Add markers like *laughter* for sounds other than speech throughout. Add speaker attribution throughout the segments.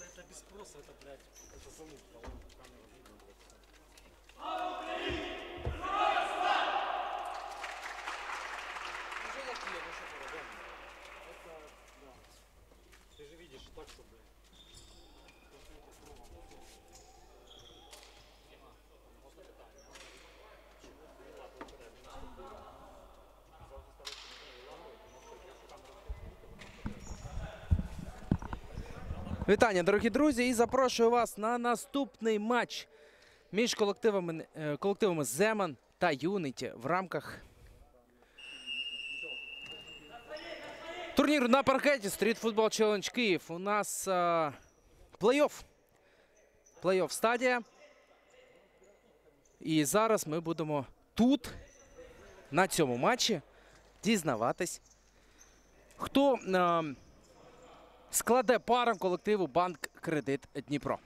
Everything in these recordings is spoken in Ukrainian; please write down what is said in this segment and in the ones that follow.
Speaker 1: Это, это без спроса, это, блядь, это залуп, по-моему, камера видно, блядь. Ну что по-другому. Это, да. Ты же видишь так, что, блядь.
Speaker 2: Вітання, дорогі друзі, і запрошую вас на наступний матч між колективами, е, колективами Земан та Юніті в рамках турніру на паркеті Street Football Challenge Київ. У нас е, плей-офф. Плей-офф стадія. І зараз ми будемо тут, на цьому матчі, дізнаватись, хто. е, складе парам колективу Банк Кредит Дніпро.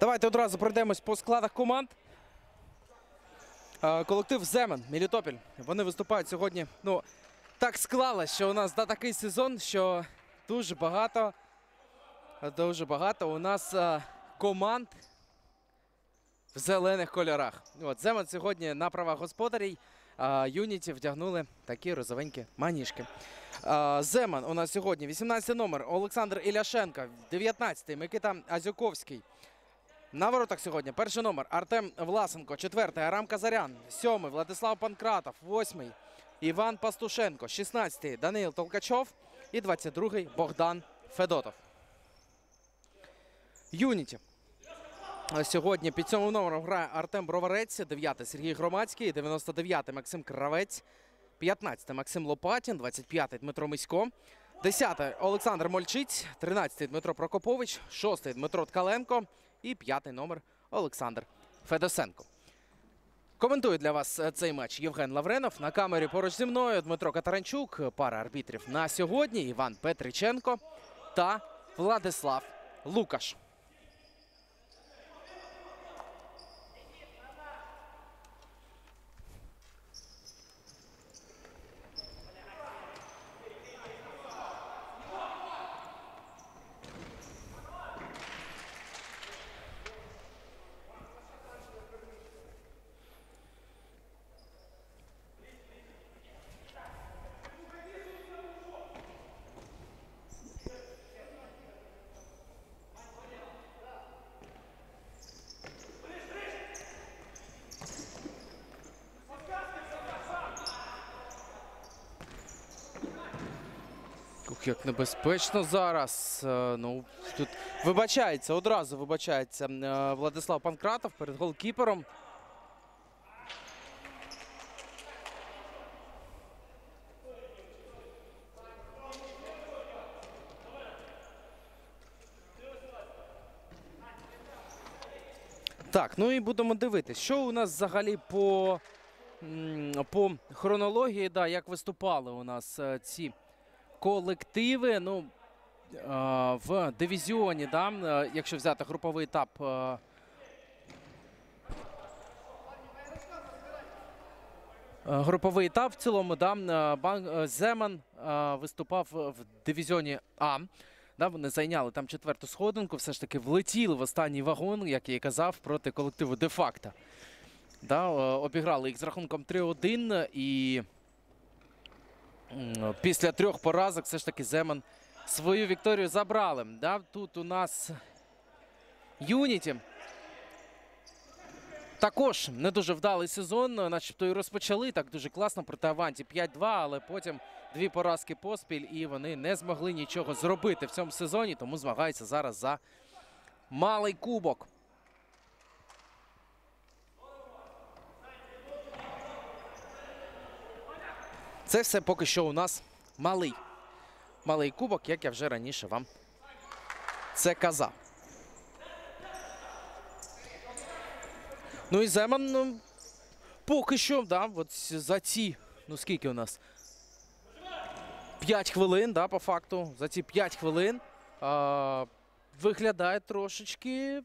Speaker 2: Давайте одразу пройдемось по складах команд. Е, Колектив Земен, Мелітопіль. Вони виступають сьогодні. Ну, так склалось, що у нас да, такий сезон, що дуже багато. Дуже багато у нас е, команд в зелених кольорах. От Земен сьогодні на правах господарів. Юніті вдягнули такі розовенькі маніжки. Земан у нас сьогодні 18 номер Олександр Іляшенко, 19-й Микита Азюковський. На воротах сьогодні перший номер Артем Власенко, четвертий Арам Казарян, сьомий Владислав Панкратов, восьмий Іван Пастушенко, 16-й Даниїл Толкачов і 22-й Богдан Федотов. Юніті. А Сьогодні під цьому номером грає Артем Броварець, 9-й Сергій Громадський, 99-й Максим Кравець, 15-й Максим Лопатін, 25-й Дмитро Мисько, 10-й Олександр Мольчиць, 13-й Дмитро Прокопович, 6-й Дмитро Ткаленко і 5-й номер Олександр Федосенко. Коментує для вас е, цей матч Євген Лавренов. На камері поруч зі мною Дмитро Катаранчук, пара арбітрів на сьогодні Іван Петриченко та Владислав Лукаш. Як небезпечно зараз. Е, Ну, тут вибачається, одразу вибачається е, Владислав Панкратов перед голкіпером. Так, ну і будемо дивитися, що у нас взагалі по, по хронології, да, як виступали у нас е, ці колективи. Ну, е, в дивізіоні, да, е, якщо взяти груповий етап. е, Груповий етап в цілому, да, Бан- Земан виступав в дивізіоні А. Да, вони зайняли там четверту сходинку, все ж таки влетіли в останній вагон, як я і казав, проти колективу де-факто. Да, обіграли їх з рахунком 3-1 і Після трьох поразок все ж таки Земан свою вікторію забрали. Да? Тут у нас Юніті. Також не дуже вдалий сезон, начебто і розпочали так дуже класно проти Аванті 5-2, але потім дві поразки поспіль, і вони не змогли нічого зробити в цьому сезоні, тому змагаються зараз за малий кубок. Це все поки що у нас малий. Малий кубок, як я вже раніше вам це казав. Ну і Земан ну, поки що, да, от за ці, ну скільки у нас? 5 хвилин, да, по факту. За ці 5 хвилин а, виглядає трошечки.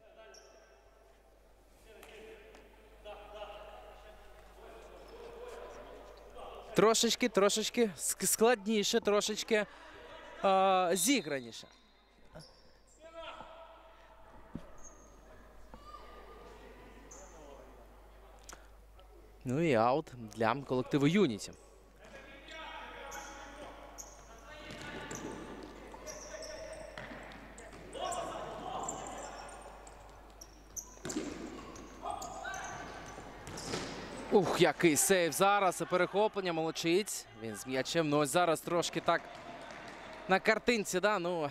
Speaker 2: Трошечки, трошечки складніше, трошечки е, зіграніше. Ну і аут для колективу Юніті. Ух, який сейв зараз. Перехоплення молочиць. Він з м'ячем. Ну ось зараз трошки так на картинці, да, ну.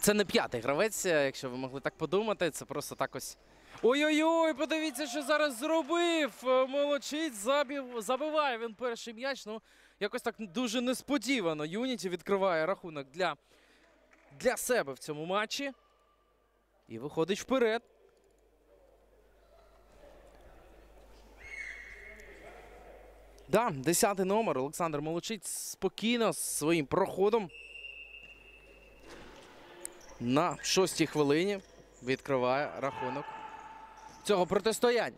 Speaker 2: Це не п'ятий гравець, е, якщо ви могли так подумати. Це просто так ось. Ой-ой-ой, подивіться, що зараз зробив. Е, Молочиць забив, забиває він перший м'яч. Ну, якось так дуже несподівано. Юніті відкриває рахунок для, для себе в цьому матчі. І виходить вперед. Да, десятий номер. Олександр Молочиць спокійно з своїм проходом. На шостій хвилині відкриває рахунок цього протистояння.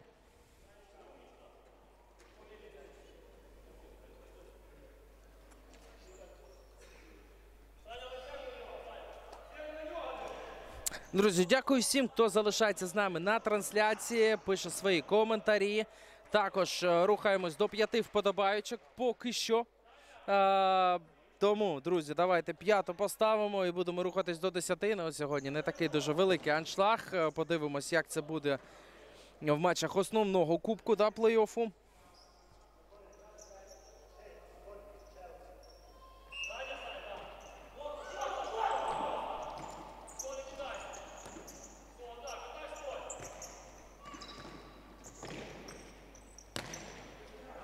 Speaker 2: Друзі, дякую всім, хто залишається з нами на трансляції, пише свої коментарі. Також е, рухаємось до п'яти вподобаючок. поки що. Е, тому, друзі, давайте п'яту поставимо і будемо рухатись до десяти. Ну, сьогодні не такий дуже великий аншлаг. Е, Подивимось, як це буде в матчах основного кубку плей-оффу.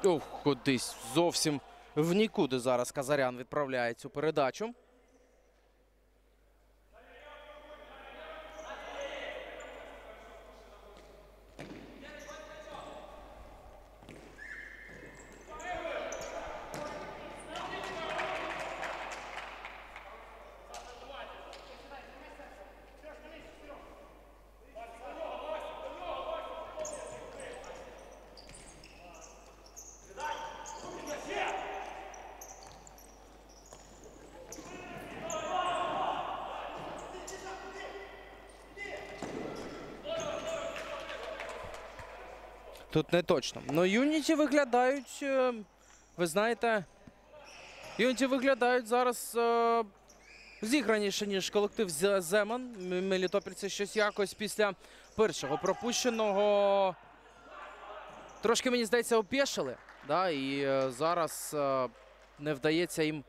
Speaker 2: Ох, кудись зовсім в нікуди зараз Казарян відправляє цю передачу. Тут не точно. Ну, Юніті виглядають, е, ви знаєте, Юніті виглядають зараз е, зіграніше, ніж колектив Зе- Земан. Мелітопільці щось якось після першого пропущеного. Трошки, мені здається, опішили. Да? І е, зараз не вдається їм.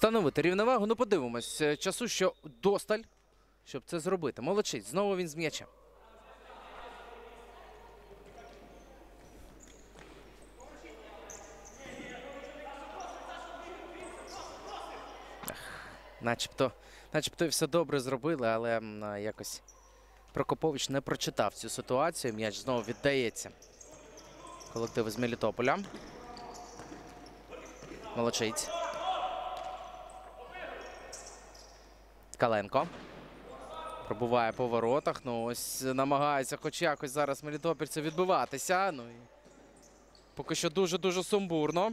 Speaker 2: Встановити рівновагу. Ну, подивимось. Е, Часу, що досталь, щоб це зробити. Молодчить. Знову він з м'ячем. Начебто, начебто все добре зробили, але якось Прокопович не прочитав цю ситуацію. М'яч знову віддається. Колектив з Мелітополя. Молодчиць. Каленко. Пробуває по воротах. Ну ось намагається хоч якось зараз мелітопільці відбиватися. Ну і поки що дуже-дуже сумбурно.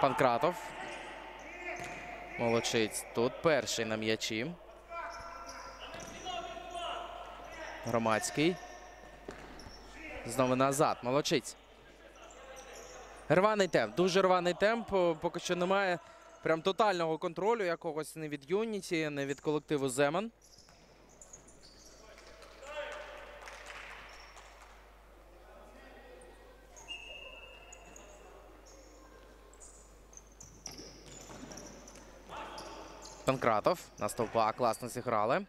Speaker 2: Панкратов. Молодчиць. Тут перший на м'ячі. Громадський. Знову назад. Молодчиць. Рваний темп. Дуже рваний темп. Поки що немає прям тотального контролю якогось не від Юніті, не від колективу Земан. Панкратов на стовпа класно зіграли.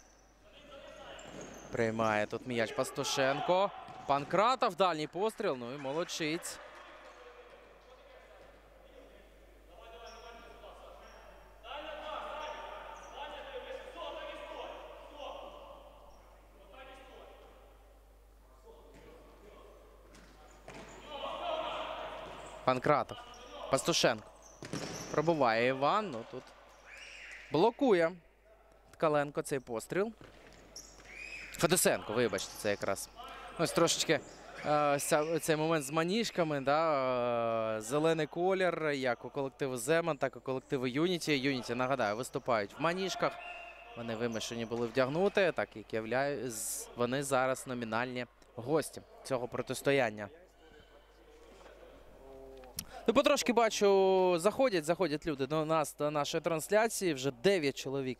Speaker 2: Приймає тут м'яч Пастушенко. Панкратов, дальній постріл. Ну і молодчиць. Панкратов. Пастушенко. Пробуває Іван. Ну тут блокує Ткаленко цей постріл. Федосенко, вибачте, це якраз. Ось трошечки е, цей момент з маніжками. Да, е, зелений колір, як у колективу Земан, так і у колективу Юніті. Юніті, нагадаю, виступають в маніжках. Вони вимушені були вдягнути, так як являю, вони зараз номінальні гості цього протистояння. Ну, потрошки бачу, заходять, заходять люди до нас, до нашої трансляції. Вже 9 чоловік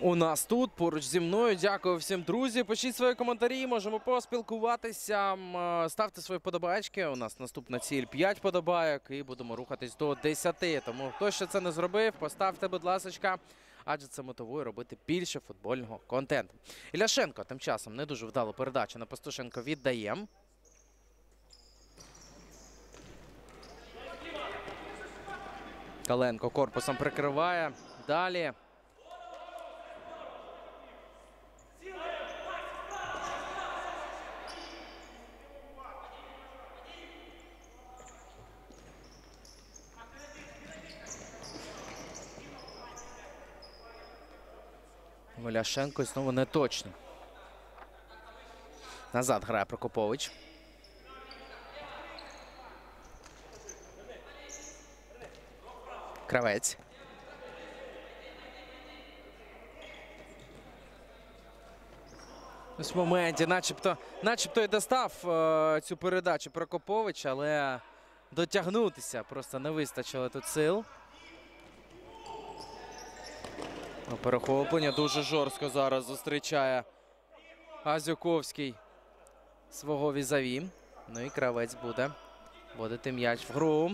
Speaker 2: у нас тут поруч зі мною. Дякую всім, друзі. Пишіть свої коментарі, можемо поспілкуватися. Е, Ставте свої подобаєчки. У нас наступна ціль 5 подобайок і будемо рухатись до 10. Тому хто ще це не зробив, поставте, будь ласка, адже це мотивує робити більше футбольного контенту. Іляшенко тим часом не дуже вдалу передачу на Пастушенко віддає. Каленко корпусом прикриває. Далі. Воляшенко знову не точно. Назад грає Прокопович. Кравець. Ось в моменті, начебто, начебто і достав е, цю передачу Прокопович, але дотягнутися просто не вистачило тут сил. Ну, Перехоплення дуже жорстко зараз зустрічає Азюковський свого візаві. Ну і кравець буде вводити м'яч в гру.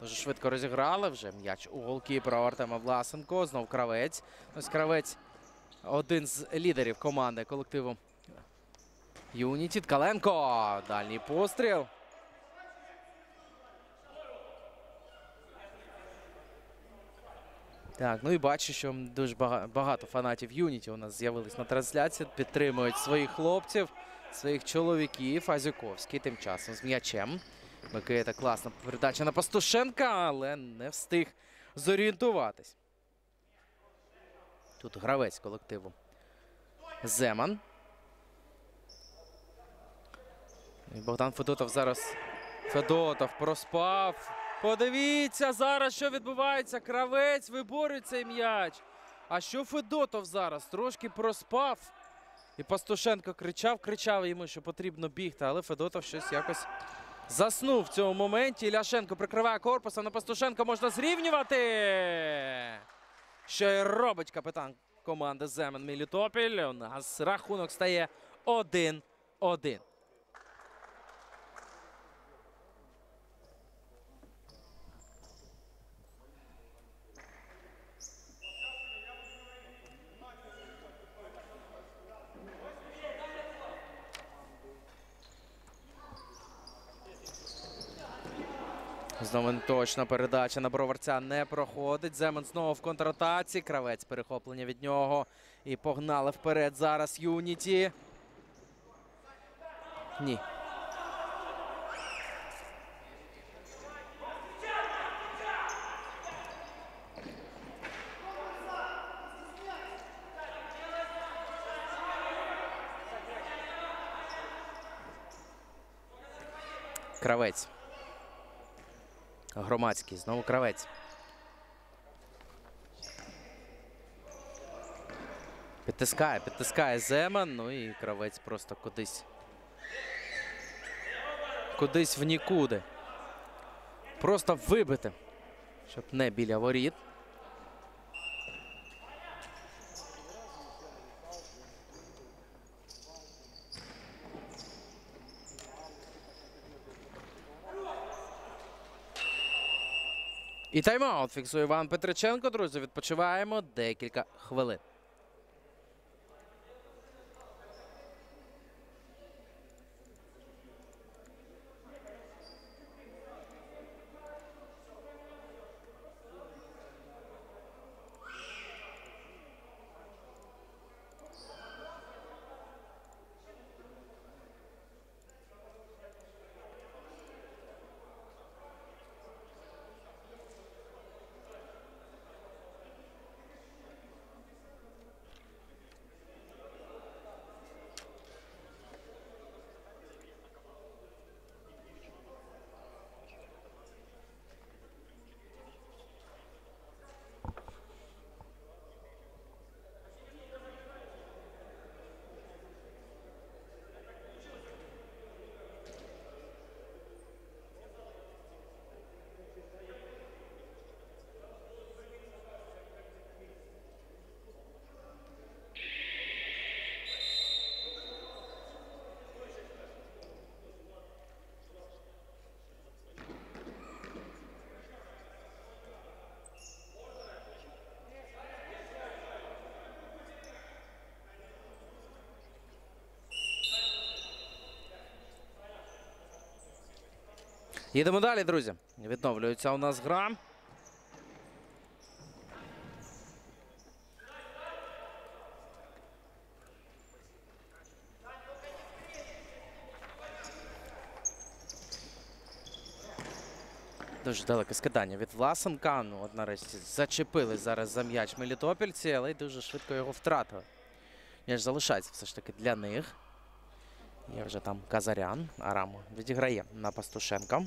Speaker 2: Дуже швидко розіграли вже м'яч у голкіпера Артема Власенко. Знов кравець. Ось кравець один з лідерів команди колективу Юніті. Ткаленко. Дальній постріл. Так, ну і бачу, що дуже багато фанатів Юніті у нас з'явились на трансляції. Підтримують своїх хлопців, своїх чоловіків. Азюковський тим часом з м'ячем. Микита класна передача на Пастушенка, але не встиг зорієнтуватись. Тут гравець колективу. Земан. Богдан Федотов зараз. Федотов проспав. Подивіться зараз, що відбувається. Кравець виборює цей м'яч. А що Федотов зараз? Трошки проспав. І Пастушенко кричав, кричав йому, що потрібно бігти, але Федотов щось якось заснув в цьому моменті. Ляшенко прикриває корпуса На Пастушенко можна зрівнювати. Що й робить капітан команди Земен Мілітопіль. У нас рахунок стає 1-1. Знову точна передача на броварця не проходить. Земен знову в контратаці. Кравець перехоплення від нього. І погнали вперед зараз Юніті. Ні. Кравець. Громадський. Знову кравець. Підтискає, підтискає Земан. Ну і кравець просто кудись. Кудись в нікуди. Просто вибити. Щоб не біля воріт. І тайм-аут фіксує Іван Петриченко. Друзі, відпочиваємо декілька хвилин. Їдемо далі, друзі. Відновлюється у нас гра. Дуже далеке скидання від Власенка. Ну, от нарешті зачепили зараз за м'яч мелітопільці, але й дуже швидко його втратили. М'яч залишається все ж таки для них. Є вже там Казарян. Арам відіграє на Пастушенка.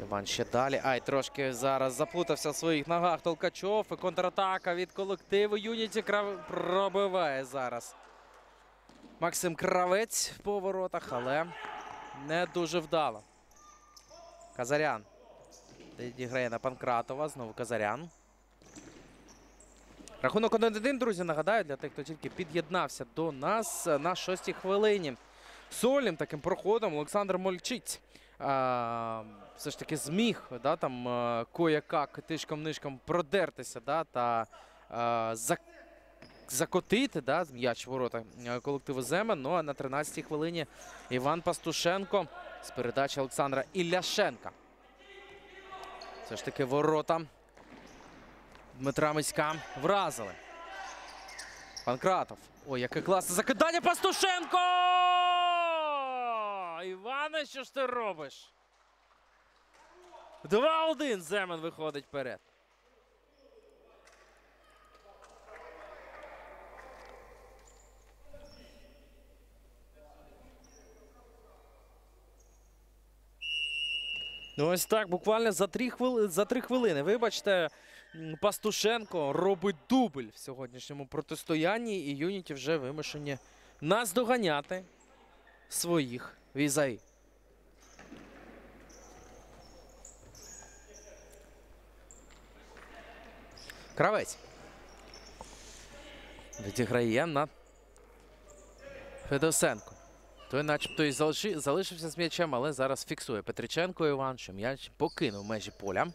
Speaker 2: Іван ще далі. Ай, трошки зараз заплутався в своїх ногах Толкачов. І контратака від колективу. Юніті пробиває зараз. Максим Кравець в поворотах, але не дуже вдало. Казарян. Відіграє на Панкратова. Знову Казарян. Рахунок 1-1, друзі. Нагадаю, для тих, хто тільки під'єднався до нас е, на шостій хвилині. Сольним таким проходом Олександр Мольчиць. А, все ж таки зміг да, там е, кое-как тишком-нишком продертися да, та а, зак- закотити да, м'яч ворота е, колективу Земен. Ну а на 13-й хвилині Іван Пастушенко з передачі Олександра Ілляшенка. Все ж таки ворота Дмитра Миська вразили. Панкратов. Ой, яке класне закидання Пастушенко! Іване, що ж ти робиш? 2-1 Земен виходить вперед. Ну, ось так, буквально за три, хвили... за три хвилини. Вибачте, Пастушенко робить дубль в сьогоднішньому протистоянні, і Юніті вже вимушені наздоганяти своїх візаї. Кравець. Відіграє на Федосенко. Той начебто і залишився з м'ячем, але зараз фіксує Петриченко Іван, що м'яч покинув межі поля.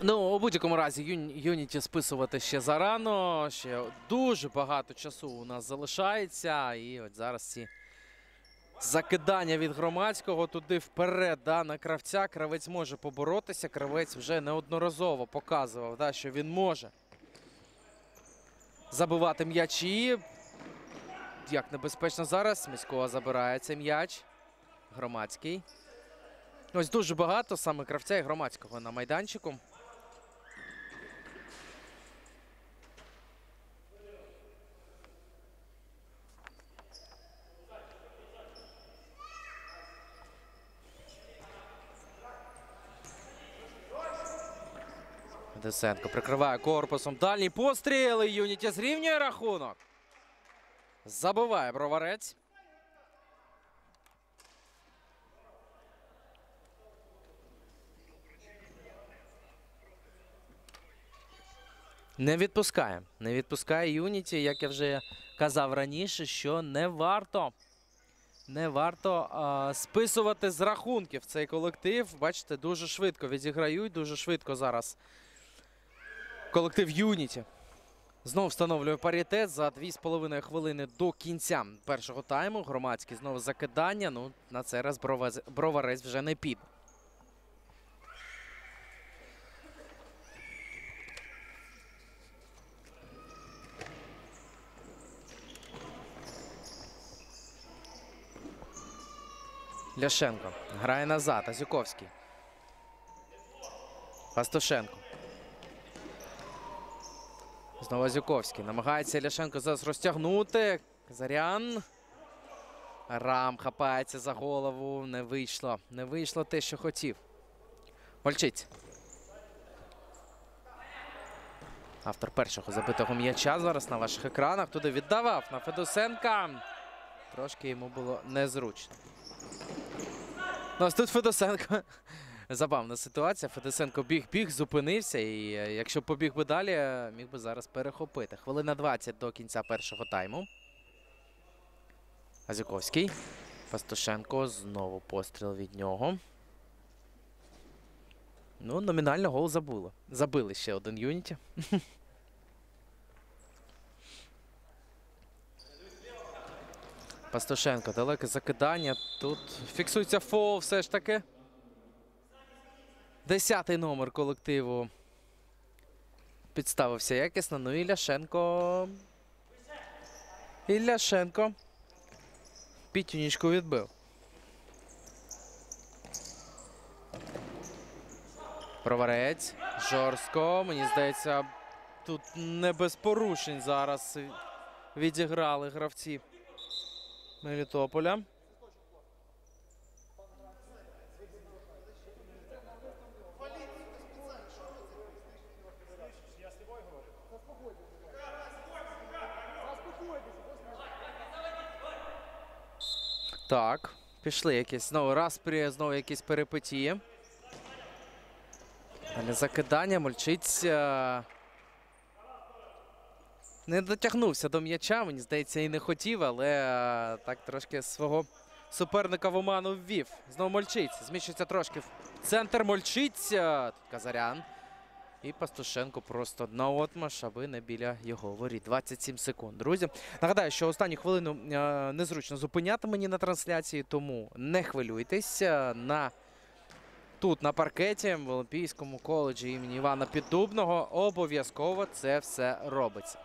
Speaker 2: Ну, у будь-якому разі Юніті списувати ще зарано. Ще дуже багато часу у нас залишається. І от зараз ці закидання від громадського туди вперед да, на кравця. Кравець може поборотися. Кравець вже неодноразово показував, да, що він може забивати м'ячі. Як небезпечно зараз. Міського забирає цей м'яч. Громадський. Ось дуже багато саме кравця і громадського на майданчику. Десенко прикриває корпусом. Дальній постріл. і Юніті зрівнює рахунок. Забиває броварець. Не відпускає. Не відпускає Юніті, як я вже казав раніше, що не варто. Не варто а, списувати з рахунків цей колектив. Бачите, дуже швидко відіграють, дуже швидко зараз колектив Юніті. Знову встановлює паритет за 2,5 хвилини до кінця першого тайму. Громадський знову закидання. Ну, на цей раз броварець вже не піде. Ляшенко грає назад. Азюковський. Пастушенко. Знову Азюковський. Намагається Ляшенко зараз розтягнути. Зарян. Рам хапається за голову. Не вийшло. Не вийшло те, що хотів. Мольчиць. Автор першого забитого м'яча зараз на ваших екранах. Туди віддавав на Федосенка. Трошки йому було незручно. Ну, ось тут Федосенко. Забавна ситуація. Федосенко біг-біг, зупинився. І е, якщо побіг би далі, е, міг би зараз перехопити. Хвилина 20 до кінця першого тайму. Азюковський. Пастушенко. Знову постріл від нього. Ну, номінально гол забуло. Забили ще один юніті. *laughs* Пастушенко, далеке закидання. Тут фіксується фол все ж таки. Десятий номер колективу. Підставився якісно. Ну і Ляшенко. І Ляшенко. Пітюнічку відбив. Проварець. Жорстко. Мені здається, тут не без порушень зараз відіграли гравці Мелітополя. Так, пішли якісь знову распрі, знову якісь перипетії. Далі закидання, мульчиць. Не дотягнувся до м'яча, мені здається, і не хотів, але е, так трошки свого суперника в оману ввів. Знову Мольчиць. Зміщується трошки в центр Мольчиць. Казарян. І Пастушенко просто на отмаш, аби не біля його воріт. 27 секунд. Друзі. Нагадаю, що останню хвилину е, незручно зупиняти мені на трансляції, тому не хвилюйтесь. Е, На тут на паркеті в Олімпійському коледжі імені Івана Піддубного обов'язково це все робиться.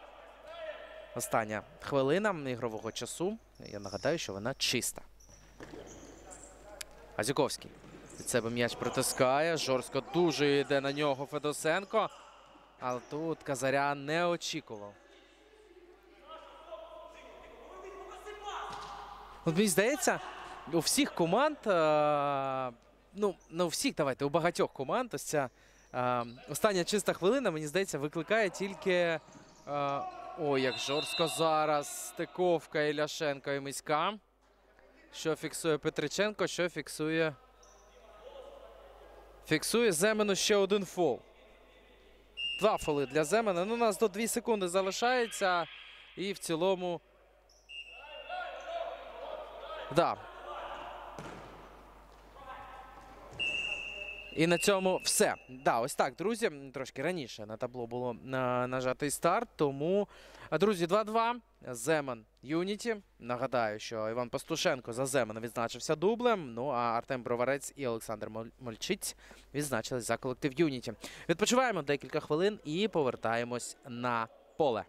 Speaker 2: Остання хвилина ігрового часу. Я нагадаю, що вона чиста. Азюковський від себе м'яч притискає. Жорстко дуже йде на нього Федосенко. Але тут Казарян не очікував. От мені здається, у всіх команд, е, ну, не у всіх, давайте, у багатьох команд, ось ця е, остання чиста хвилина, мені здається, викликає тільки. Е, ой, як жорстко зараз. Стиковка Іляшенко і Миська. Що фіксує Петриченко, що фіксує. Фіксує Земену ще один фол. Два фоли для Земена. Ну, у нас до 2 секунди залишається. І в цілому. Да. І на цьому все. Да, ось так, друзі. Трошки раніше на табло було нажатий старт. Тому, друзі, 2-2. Земан Юніті. Нагадаю, що Іван Пастушенко за Земана відзначився дублем. Ну а Артем Броварець і Олександр Мольчиць відзначились за колектив Юніті. Відпочиваємо декілька хвилин і повертаємось на поле.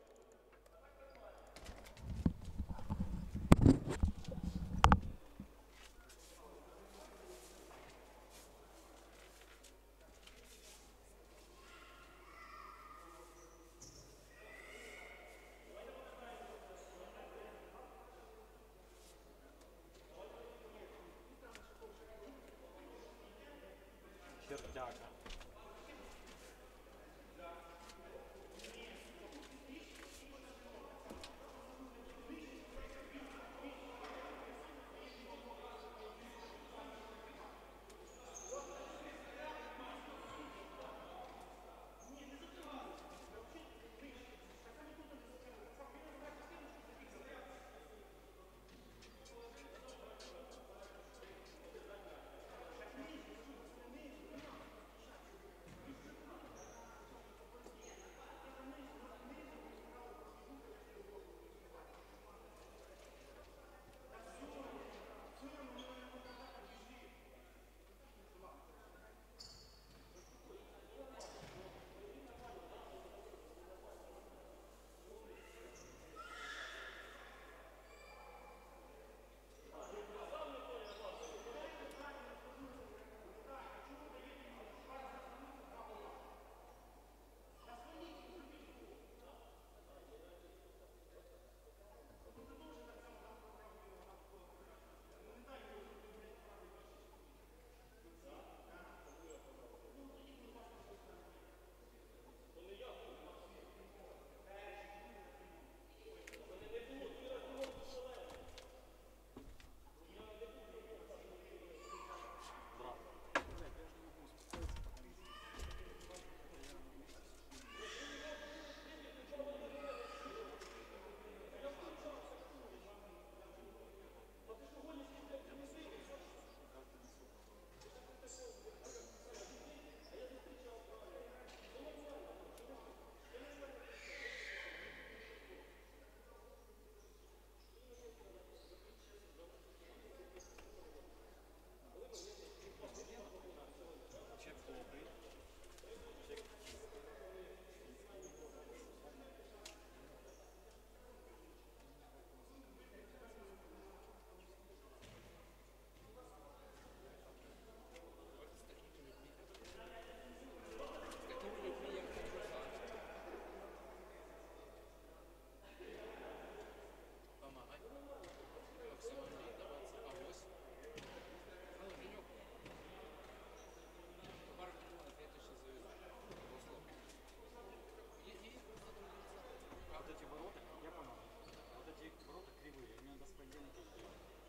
Speaker 1: Понедельника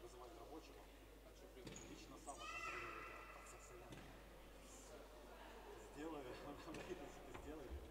Speaker 1: вызывать *laughs*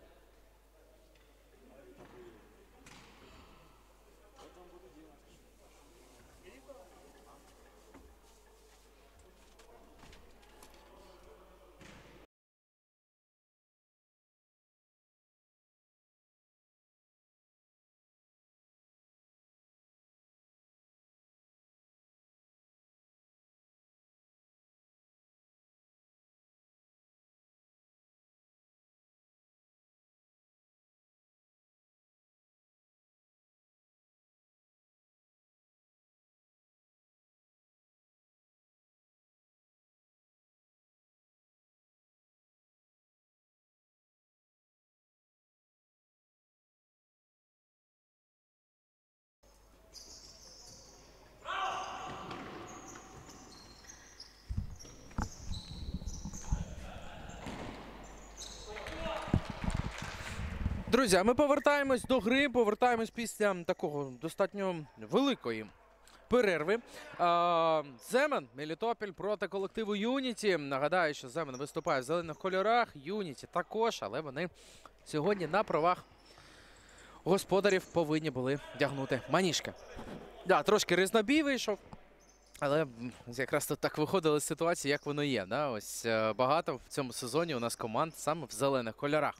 Speaker 2: Друзі, а ми повертаємось до гри, повертаємось після такого достатньо великої перерви. Земен, Мелітопіль проти колективу Юніті. Нагадаю, що Земен виступає в зелених кольорах, Юніті також, але вони сьогодні на правах господарів повинні були вдягнути маніжки. Да, трошки різнобій вийшов. Але якраз тут так виходили з ситуації, як воно є. Да? Ось е, багато в цьому сезоні у нас команд саме в зелених кольорах.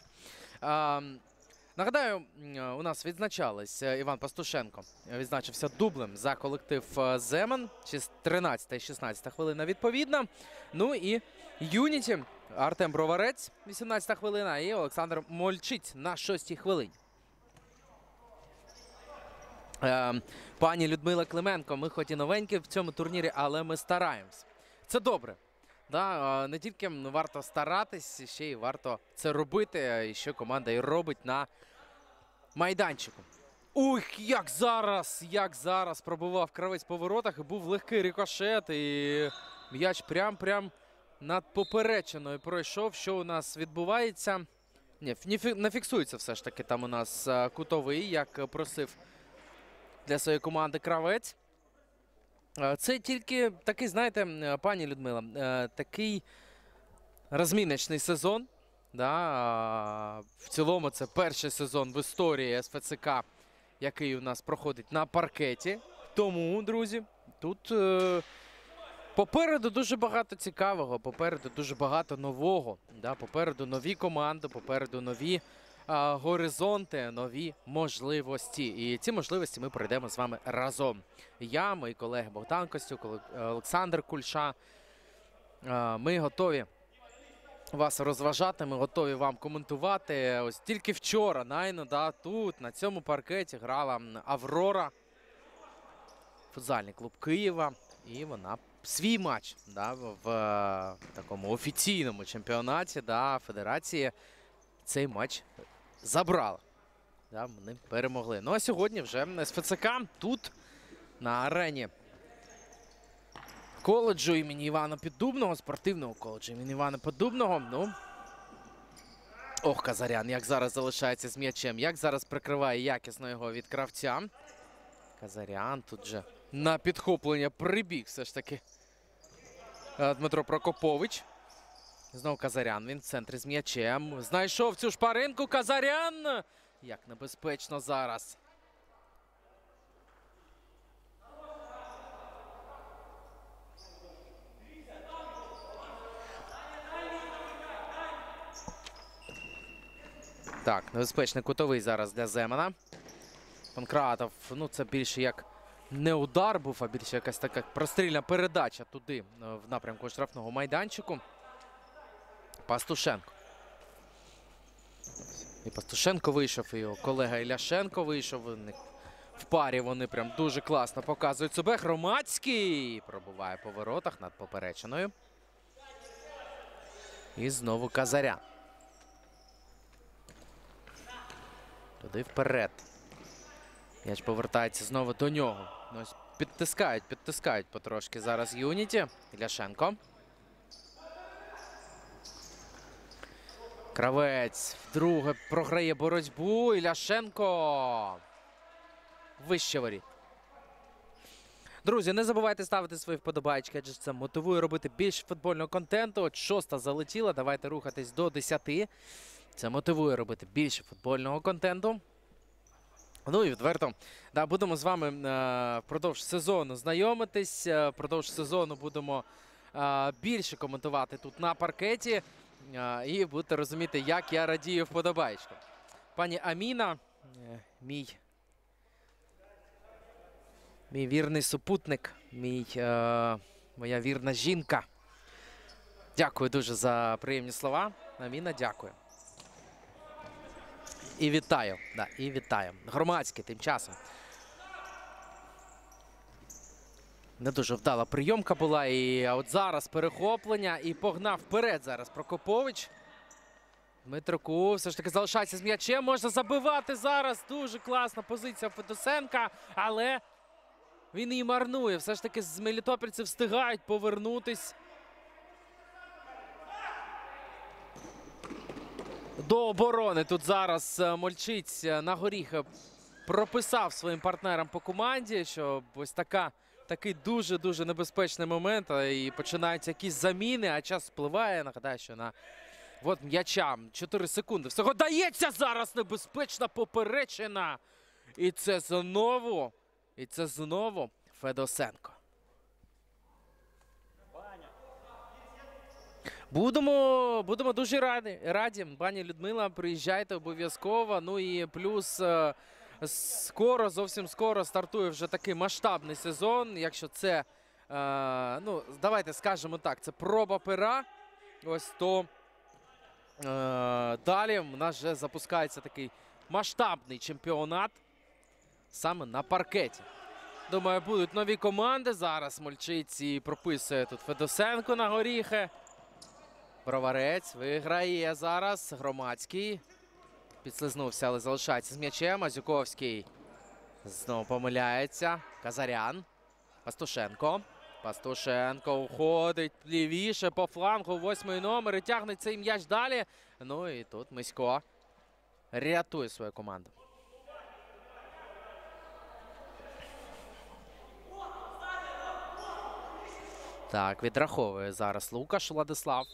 Speaker 2: Нагадаю, е, у нас відзначались е, Іван Пастушенко. е, Відзначився дублем за колектив Земен. Шіс- 13 і 16 хвилина відповідно. Ну і Юніті Артем Броварець, 18 хвилина, і Олександр Мольчиць на 6 хвилині. Пані Людмила Клименко, ми хоч і новенькі в цьому турнірі, але ми стараємось. Це добре. Не тільки варто старатись, ще й варто це робити, і що команда і робить на майданчику. Ух, як зараз, як зараз пробував кравець по воротах, був легкий рикошет, і м'яч прям-прям над поперечиною пройшов. Що у нас відбувається? Ні, не фіксується все ж таки там у нас е, кутовий, як просив для своєї команди кравець. Е, Це тільки такий, знаєте, пані Людмила, е, такий розміночний сезон. Да? В цілому це перший сезон в історії СФЦК, який у нас проходить на паркеті. Тому, друзі, тут е, попереду дуже багато цікавого, попереду дуже багато нового. Да? Попереду нові команди, попереду нові а, горизонти, нові можливості. І ці можливості ми пройдемо з вами разом. Я, мої колеги Богдан Костюк, Олександр Кульша. А, Ми готові вас розважати, ми готові вам коментувати. Ось тільки вчора, найно, да, тут, на цьому паркеті, грала Аврора, футзальний клуб Києва. І вона свій матч да, в, в такому офіційному чемпіонаті да, Федерації цей матч забрала. Да, вони перемогли. Ну а сьогодні вже СФЦК тут на арені коледжу імені Івана Піддубного, спортивного коледжу імені Івана Піддубного. Ну. Ох, Казарян, як зараз залишається з м'ячем, як зараз прикриває якісно його від кравця. Казарян тут же на підхоплення прибіг все ж таки. е, Дмитро Прокопович. Знову Казарян. Він в центрі з м'ячем. Знайшов цю шпаринку. Казарян. Як небезпечно зараз. Так, небезпечний кутовий зараз для Земана. Панкратов, ну це більше як не удар був, а більше якась така прострільна передача туди, е, в напрямку штрафного майданчику. Пастушенко. І Пастушенко вийшов, і його колега Іляшенко вийшов. В парі вони прям дуже класно показують себе. Громадський пробуває по воротах над поперечиною. І знову Казарян. Туди вперед. М'яч повертається знову до нього. Ну, Ось підтискають, підтискають потрошки зараз Юніті. Іляшенко. Кравець вдруге програє боротьбу. Іляшенко. Вище воріт. Друзі, не забувайте ставити свої вподобайки, адже це мотивує робити більше футбольного контенту. От шоста залетіла. Давайте рухатись до 10. Це мотивує робити більше футбольного контенту. Ну і відверто, да, будемо з вами е, впродовж сезону знайомитись. е, Впродовж сезону будемо е, більше коментувати тут на паркеті. і будете розуміти, як я радію вподобайкам. Пані Аміна, мій, мій вірний супутник, мій, моя вірна жінка. Дякую дуже за приємні слова. Аміна, дякую. І вітаю. Да, і вітаю. Громадське тим часом. Не дуже вдала прийомка була. І от зараз перехоплення і погнав вперед зараз Прокопович. Дмитроку все ж таки залишається з м'ячем. Можна забивати зараз. Дуже класна позиція Федосенка, але він її марнує. Все ж таки з мелітопольці встигають повернутись. До оборони тут зараз е, Мольчиць е, на горіх е, прописав своїм партнерам по команді, що ось така, такий дуже-дуже небезпечний момент. І починаються якісь заміни, а час спливає. Нагадаю, що на от м'яча 4 секунди. Всього дається зараз небезпечна поперечина. І це знову, і це знову Федосенко. Будемо, будемо дуже раді. раді. Пані Людмила, приїжджайте обов'язково. Ну і плюс е, скоро, зовсім скоро стартує вже такий масштабний сезон. Якщо це, е, ну, давайте скажемо так, це проба пера. Ось то е, далі у нас вже запускається такий масштабний чемпіонат саме на паркеті. Думаю, будуть нові команди. Зараз Мольчиці прописує тут Федосенко на горіхи. Броварець виграє зараз. Громадський. Підслизнувся, але залишається з м'ячем. Азюковський знову помиляється. Казарян. Пастушенко. Пастушенко уходить лівіше по флангу. Восьмий номер. І тягне цей м'яч далі. Ну і тут Мисько рятує свою команду. Так, відраховує зараз Лукаш Владислав.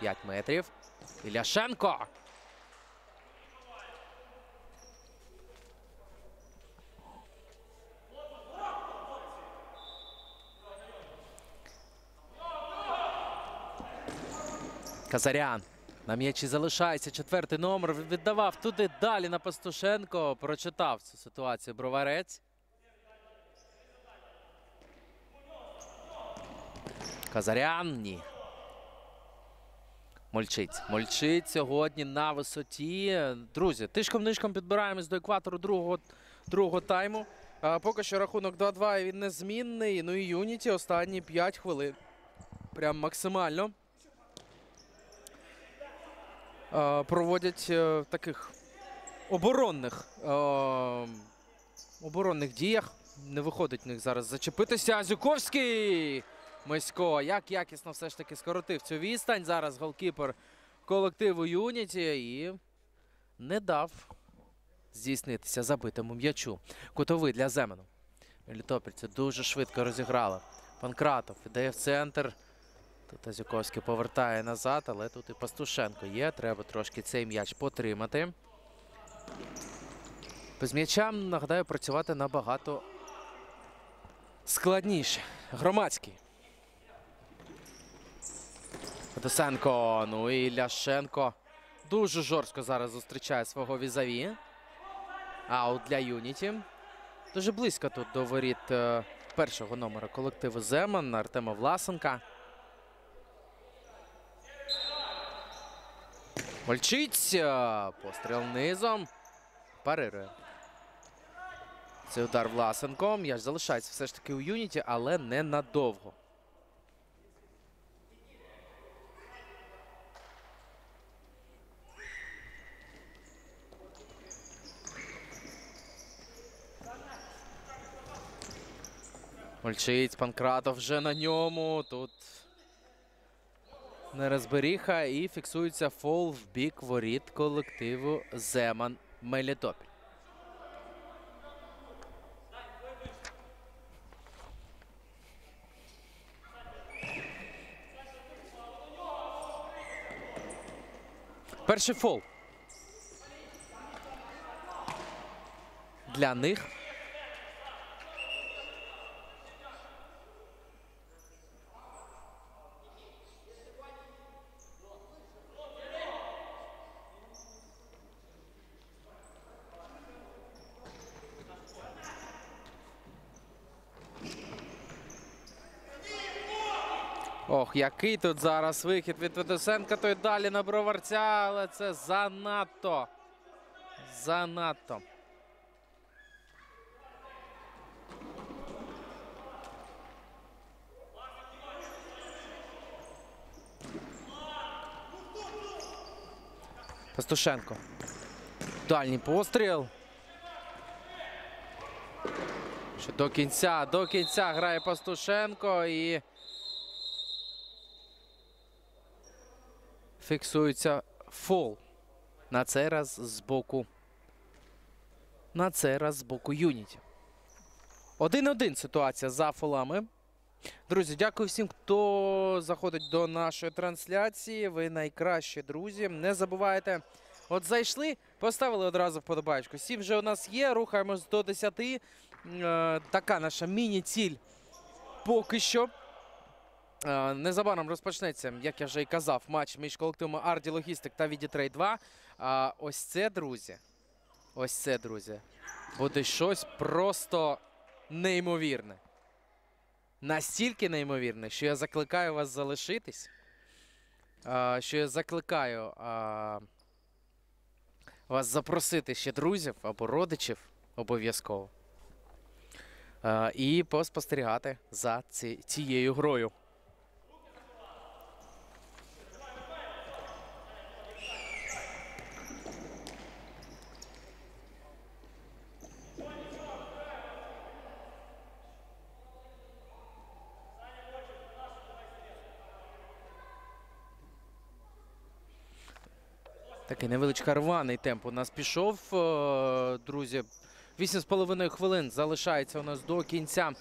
Speaker 2: 5 метрів. Іляшенко. Казарян. На м'ячі залишається четвертий номер. Віддавав туди далі на Пастушенко. Прочитав цю ситуацію Броварець. Казарян ні. Мольчиць. Мольчиць сьогодні на висоті. Друзі, тишком-нишком підбираємось до екватору другого, другого тайму. А, поки що рахунок 2-2 і він незмінний. Ну і Юніті останні 5 хвилин. Прям максимально. А, проводять е, в таких оборонних, е, оборонних діях. Не виходить в них зараз зачепитися. Азюковський! Мисько, як якісно все ж таки скоротив цю відстань. Зараз голкіпер колективу Юніті і не дав здійснитися забитому м'ячу. Кутовий для Земену. Літопільці дуже швидко розіграли. Панкратов іде в центр. Тут Азюковський повертає назад, але тут і Пастушенко є. Треба трошки цей м'яч потримати. Без м'яча, нагадаю, працювати набагато складніше. Громадський. Федосенко, ну і Ляшенко дуже жорстко зараз зустрічає свого візаві. Аут для Юніті. Дуже близько тут до воріт е, першого номера колективу Земан Артема Власенка. Мольчиць. е, Постріл низом. Парирує. Цей удар Власенко. М'яч залишається все ж таки у Юніті, але не Мольчиць, Панкратов вже на ньому. Тут нерозберіха і фіксується фол в бік воріт колективу Земан Мелітопіль. Перший фол. Для них. Ох, який тут зараз вихід від Федосенка, то й далі на броварця, але це занадто. Занадто. Пастушенко. Дальній постріл. Що до кінця, до кінця грає Пастушенко і. Фіксується фол. На цей раз з боку. На цей раз з боку Юніті. 1-1 ситуація за фолами. Друзі, дякую всім, хто заходить до нашої трансляції. Ви найкращі друзі. Не забувайте. От зайшли, поставили одразу вподобайку. Сім вже у нас є. Рухаємось до 10. Е, така наша міні-ціль поки що. Е, Незабаром розпочнеться, як я вже і казав, матч між колективами Арді Логістик та Відітрей 2. А ось це, друзі. Ось це, друзі. Буде щось просто неймовірне. Настільки неймовірне, що я закликаю вас залишитись. Що я закликаю вас запросити ще друзів або родичів обов'язково. І поспостерігати за цією грою. Такий невеличкий рваний темп у нас пішов, е, друзі. 8,5 хвилин залишається у нас до кінця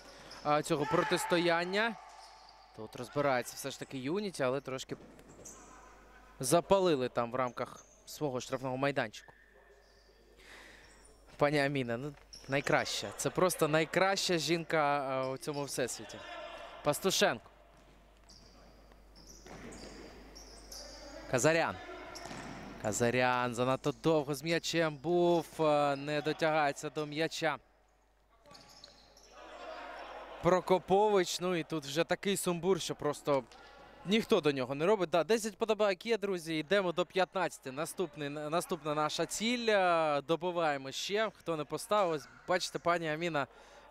Speaker 2: е, цього протистояння. Тут розбирається все ж таки Юніті, але трошки запалили там в рамках свого штрафного майданчику. Пані Аміна, ну найкраща. Це просто найкраща жінка е, у цьому всесвіті. Пастушенко. Казарян. Казарян занадто довго з м'ячем був. е, Не дотягається до м'яча. Прокопович. Ну і тут вже такий сумбур, що просто ніхто до нього не робить. Да, 10 подобайок є, друзі. Йдемо до 15. Наступний, наступна наша ціль. Е, Добиваємо ще. Хто не поставив, бачите, пані Аміна.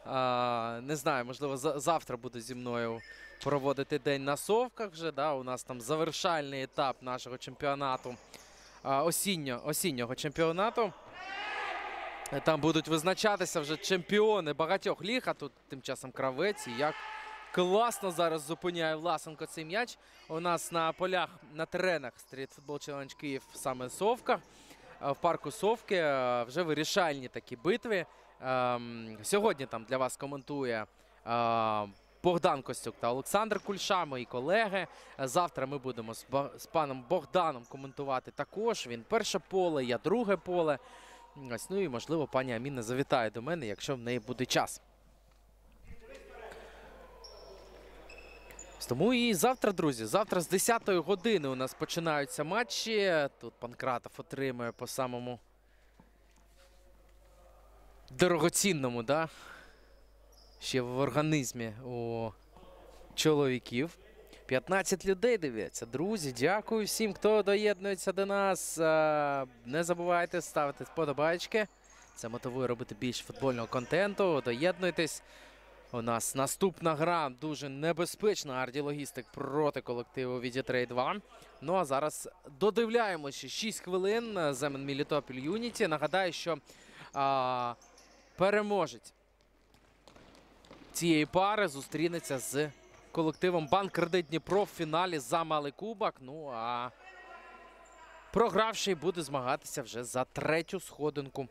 Speaker 2: е, Не знаю, можливо, за- завтра буде зі мною проводити день на совках вже. Да? У нас там завершальний етап нашого чемпіонату а, осінньо, осіннього чемпіонату. Там будуть визначатися вже чемпіони багатьох ліг, а тут тим часом кравець. І як класно зараз зупиняє Власенко цей м'яч. У нас на полях, на теренах Стріт Футбол Челендж Київ саме Совка. В парку Совки вже вирішальні такі битви. Ем, Сьогодні там для вас коментує Богдан Костюк та Олександр Кульша, мої колеги. Завтра ми будемо з, паном Богданом коментувати також. Він перше поле, я друге поле. Ось, ну і можливо, пані Аміна завітає до мене, якщо в неї буде час. Тому і завтра, друзі, завтра з 10-ї години у нас починаються матчі. Тут Панкратов отримує по самому дорогоцінному, да? Ще в організмі у чоловіків. 15 людей дивляться. Друзі, дякую всім, хто доєднується до нас. Не забувайте ставити вподобайки. Це мотивує робити більше футбольного контенту. Доєднуйтесь. У нас наступна гра дуже небезпечна. Арді Логістик проти колективу Відітрей 2. Ну а зараз додивляємося 6 хвилин. Земен Мілітопіль Юніті. Нагадаю, що а, переможець цієї пари зустрінеться з колективом Банк Кредит Дніпро в фіналі за малий кубок. Ну а програвший буде змагатися вже за третю сходинку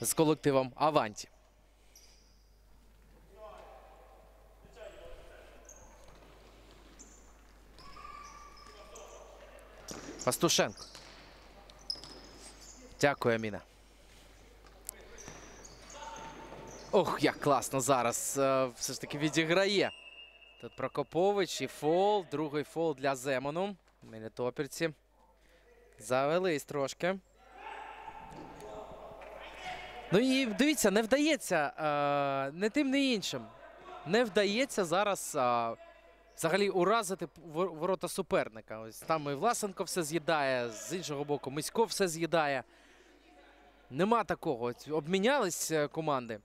Speaker 2: з колективом Аванті. Пастушенко. Дякую, Аміна. Ох, як класно зараз е, все ж таки відіграє. Тут Прокопович і фол. Другий фол для Земону. Мелітопільці. Завелись трошки. Ну і дивіться, не вдається е, не тим, не іншим. Не вдається зараз е, взагалі уразити ворота суперника. Ось там і Власенко все з'їдає, з іншого боку, Мисько все з'їдає. Нема такого. Обмінялись команди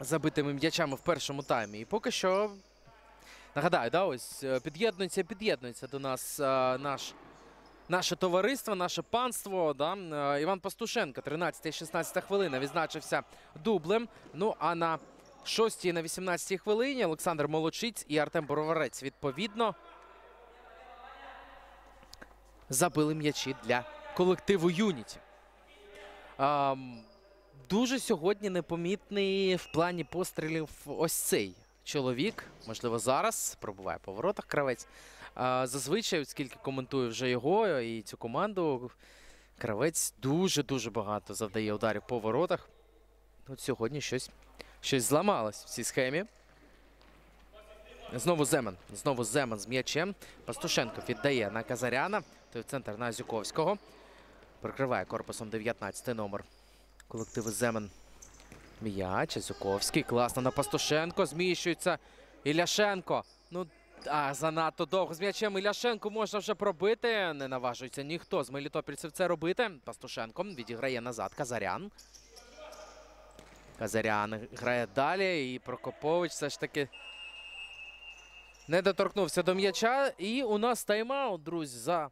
Speaker 2: забитими м'ячами в першому таймі. І поки що. Нагадаю, да, ось е, під'єднується, під'єднується до нас е, наш, наше товариство, наше панство. Да? Е, Іван Пастушенко, 13-16 хвилина, відзначився дублем. Ну а на 6-й на 18-й хвилині Олександр Молочиць і Артем Бороварець відповідно забили м'ячі для колективу Юніті. Дуже сьогодні непомітний в плані пострілів ось цей чоловік. Можливо, зараз пробуває по воротах кравець. Зазвичай, оскільки коментую вже його і цю команду, кравець дуже-дуже багато завдає ударів по воротах. От сьогодні щось, щось зламалось в цій схемі. Знову Земан. Знову Земан з м'ячем. Пастушенко віддає на Казаряна. Той в центр на Зюковського. Прикриває корпусом 19 номер. Колективи Земен. М'яч. Зюковський. Класно на Пастушенко. Зміщується. Іляшенко. Ну, а занадто довго з м'ячем Іляшенко можна вже пробити. Не наважується ніхто з мелітопільців це робити. Пастушенко відіграє назад. Казарян. Казарян грає далі. І Прокопович все ж таки не доторкнувся до м'яча. І у нас тайм-аут, друзі, за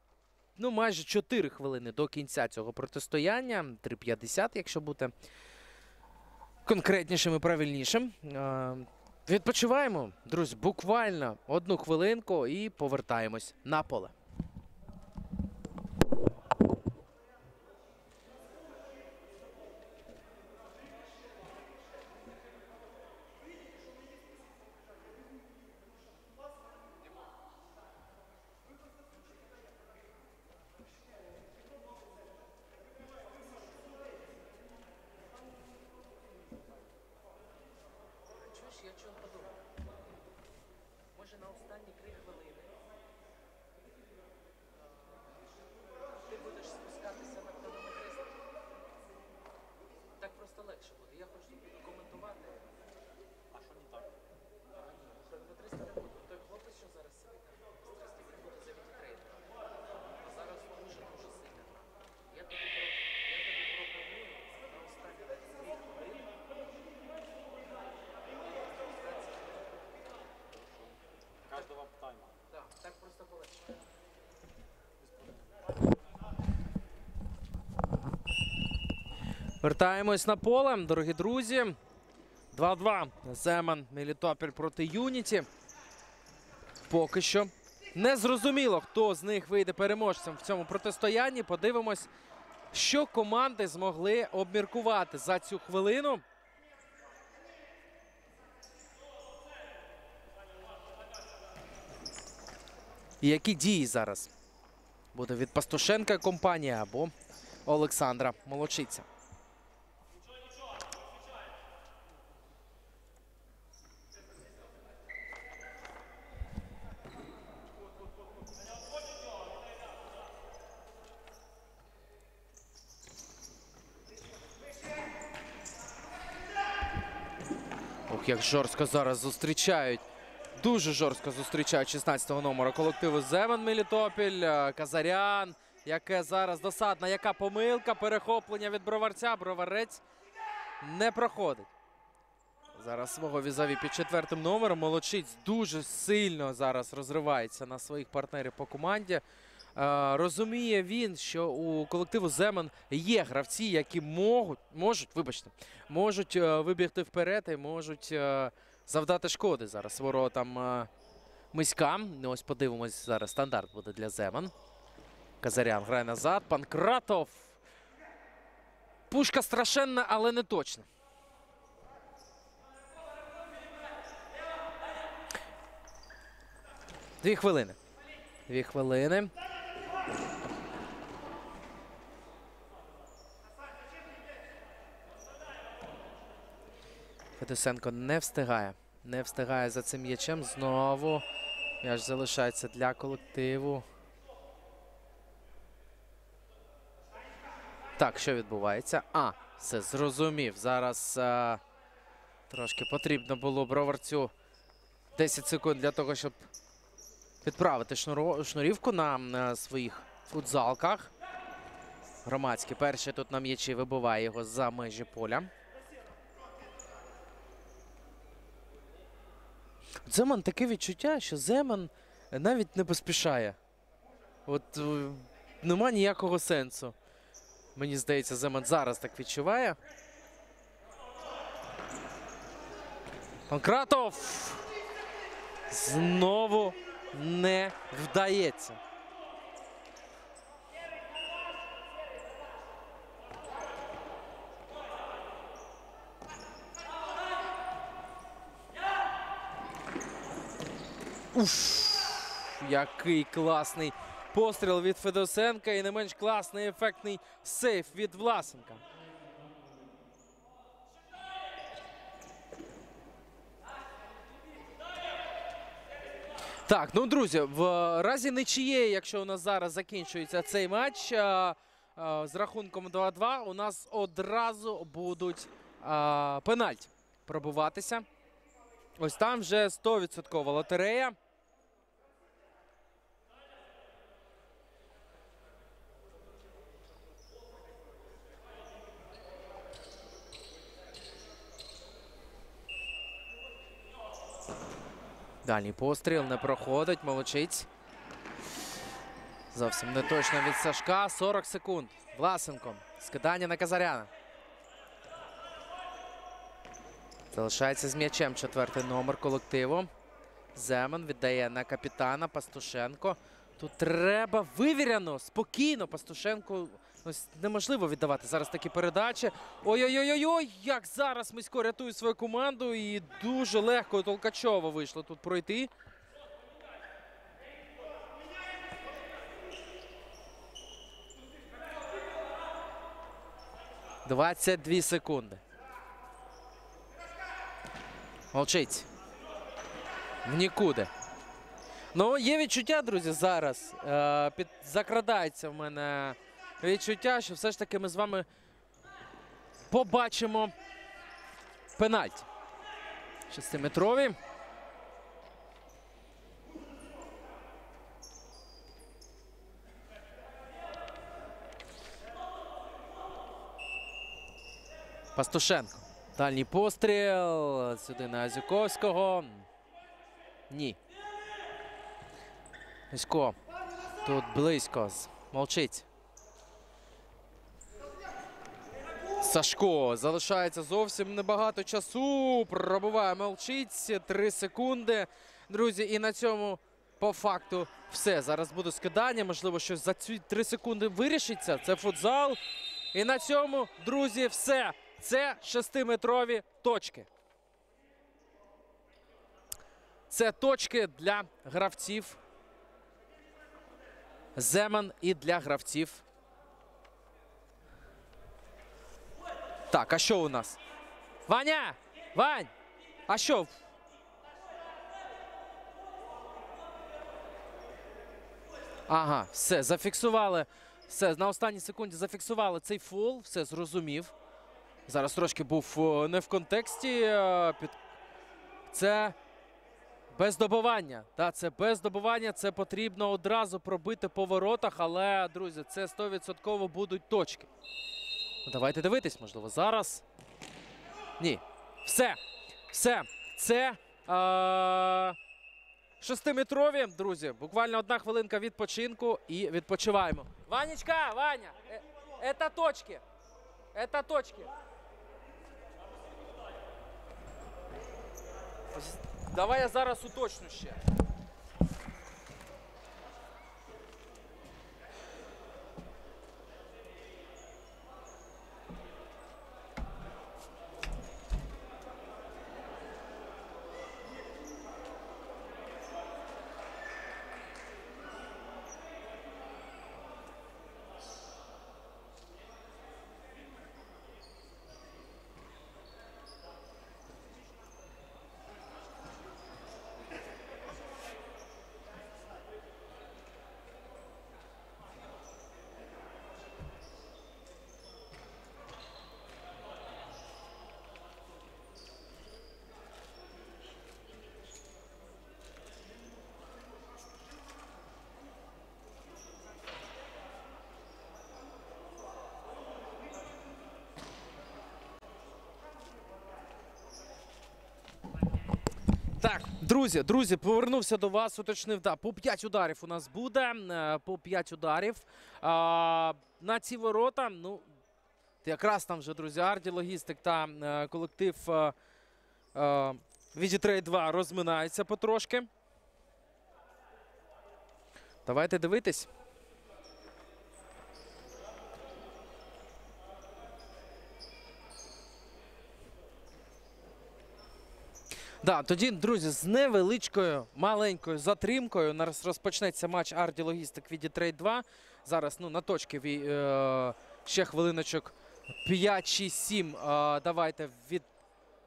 Speaker 2: ну, майже 4 хвилини до кінця цього протистояння. 3.50, якщо бути конкретнішим і правильнішим. Е, Відпочиваємо, друзі, буквально одну хвилинку і повертаємось на поле. Чуєш, я чого подумав? Може на останні три хвилини ти будеш спускатися на хронометрист? Так просто легше буде. Я хочу коментувати.
Speaker 1: А що не так?
Speaker 2: Хронометриста не буду. Той хлопець, що зараз сидить на хронометристі, він буде за відітрейдера. А зараз дуже дуже сильно. Я тобі про я тобі пропоную на останні дві хвилини.
Speaker 1: Кожного тайма.
Speaker 2: Так, просто полегше. Вертаємось на поле, дорогі друзі. 2-2. Земан Мелітопіль проти Юніті. Поки що не зрозуміло, хто з них вийде переможцем в цьому протистоянні. Подивимось, що команди змогли обміркувати за цю хвилину. І які дії зараз буде від Пастушенка компанія або Олександра Молочиця. Ох, як жорстко зараз зустрічають. Дуже жорстко зустрічають 16-го номера колективу Земен Мелітопіль, е, Казарян. Яке зараз досадна, яка помилка, перехоплення від броварця. Броварець не проходить. Зараз свого візаві під четвертим номером. Молодчиць дуже сильно зараз розривається на своїх партнерів по команді. Е, розуміє він, що у колективу Земен є гравці, які можуть, можуть, вибачте, можуть е, вибігти вперед і можуть завдати шкоди зараз воротам е, Миськам. Ну, ось подивимось зараз. Стандарт буде для Земан. Казарян грає назад. Панкратов. Пушка страшенна, але не точна. Дві хвилини. Дві хвилини. Федосенко не встигає. Не встигає за цим м'ячем. Знову м'яч залишається для колективу. Так, що відбувається? А, все зрозумів. Зараз а, трошки потрібно було броварцю 10 секунд для того, щоб підправити шнуро- шнурівку на, на своїх футзалках. Громадський перший тут на м'ячі вибиває його за межі поля. Земан таке відчуття, що Земан навіть не поспішає. От е, нема ніякого сенсу. Мені здається, Земан зараз так відчуває. Панкратов знову не вдається. Уф, який класний постріл від Федосенка і не менш класний ефектний сейф від Власенка. Так, ну друзі, в разі нічиєї, якщо у нас зараз закінчується цей матч з рахунком 2-2, у нас одразу будуть а, пенальті пробуватися. Ось там вже 100% лотерея. Дальній постріл не проходить. Молочиць. Зовсім не точно від Сашка. 40 секунд. Власенко. Скидання на Казаряна. Залишається з м'ячем четвертий номер колективу. Земан віддає на капітана Пастушенко. Тут треба вивіряно, спокійно. Пастушенко ось неможливо віддавати зараз такі передачі. Ой-ой-ой-ой, як зараз Мисько рятує свою команду. І дуже легко Толкачова вийшло тут пройти. Двадцять дві секунди. Молчить. В нікуди. Ну, є відчуття, друзі, зараз. Е, під... Закрадається в мене відчуття, що все ж таки ми з вами побачимо пенальті. Шестиметрові. Пастушенко. Дальній постріл. Сюди на Азюковського. Ні. Місько. Тут близько. Молчить. Сашко залишається зовсім небагато часу. Пробуває молчить. Три секунди. Друзі, і на цьому по факту все. Зараз буде скидання. Можливо, щось за ці три секунди вирішиться. Це футзал. І на цьому, друзі, все. Це шестиметрові точки. Це точки для гравців. Земан і для гравців. Так, а що у нас? Ваня! Вань! А що? Ага, все, зафіксували. Все, на останній секунді зафіксували цей фол. Все, зрозумів. Зараз трошки був не в контексті. е, Під... Це без добивання. Так, це без добивання. Це потрібно одразу пробити по воротах, але, друзі, це 100% будуть точки. Давайте дивитись, можливо, зараз. Ні. Все. Все. Це. Е- Шестиметрові, друзі. Буквально одна хвилинка відпочинку і відпочиваємо. Ванечка, Ваня, е- це точки. Це точки. Давай я зараз уточню ще. Так, друзі, друзі, повернувся до вас, уточнив. Да, по 5 ударів у нас буде. е, По 5 ударів. А, на ці ворота, ну, якраз там вже, друзі, Арді Логістик та е, колектив е, Відітрей 2 розминаються потрошки. Давайте дивитись. Да, тоді, друзі, з невеличкою маленькою затримкою розпочнеться матч Арді Логістик від Трейд 2. Зараз ну, на точки е, ще хвилиночок 5, 6, 7. Е, давайте від,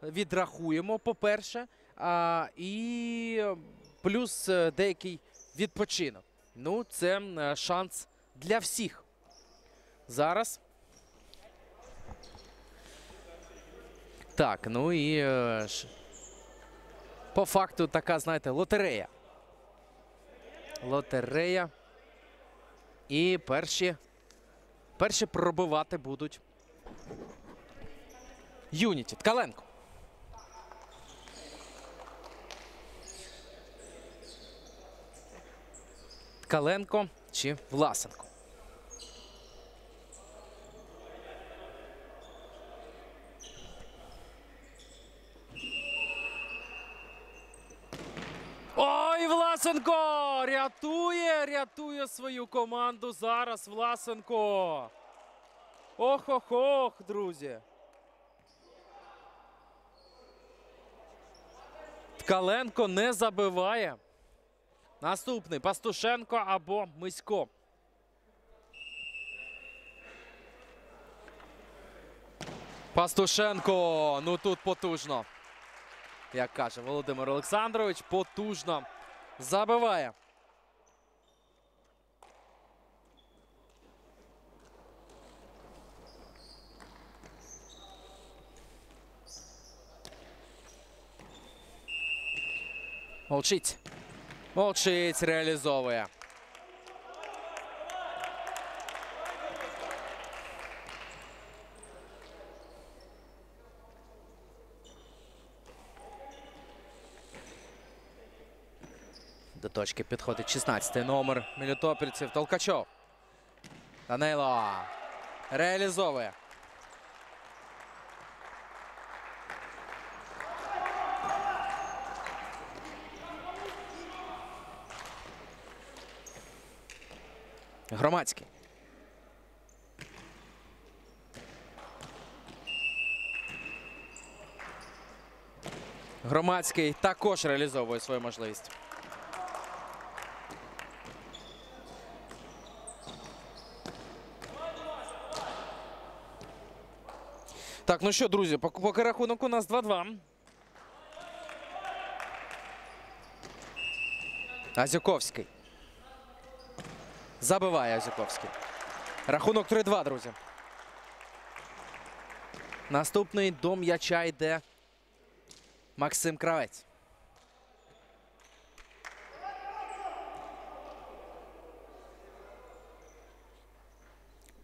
Speaker 2: відрахуємо, по-перше. А, і е, плюс е, деякий відпочинок. Ну, це е, шанс для всіх. Зараз. Так, ну і. По факту така, знаєте, лотерея. Лотерея. І перші. Перші пробивати будуть. Юніті. Ткаленко. Ткаленко чи Власенко. Ой, Власенко! Рятує, рятує свою команду зараз Власенко. Ох-ох-ох, друзі. Ткаленко не забиває. Наступний Пастушенко або Мисько. Пастушенко. Ну тут потужно. Як каже Володимир Олександрович, потужно забиває. Молчить. Молчить, реалізовує. До точки підходить 16-й номер мелітопольців Толкачов. Данило реалізовує. Громадський. Громадський також реалізовує свою можливість. Так, ну що, друзі, поки рахунок у нас 2-2. Азюковський. Забиває Азюковський. Рахунок 3-2, друзі. Наступний до м'яча йде Максим Кравець.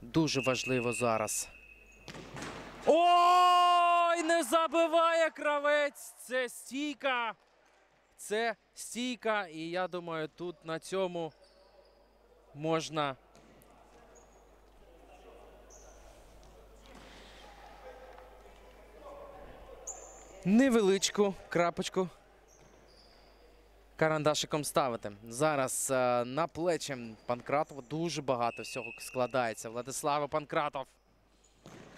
Speaker 2: Дуже важливо зараз. Ой, не забиває кравець. Це стійка. Це стійка. І я думаю, тут на цьому можна. Невеличку крапочку карандашиком ставити. Зараз е, на плечі Панкратова дуже багато всього складається. Владислава Панкратов.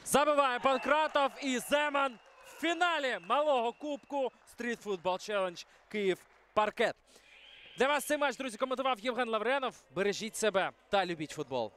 Speaker 2: Забиває Панкратов і Земан в фіналі малого кубку Street Football Challenge Київ Паркет. Для вас цей матч, друзі, коментував Євген Лавренов. Бережіть себе та любіть футбол.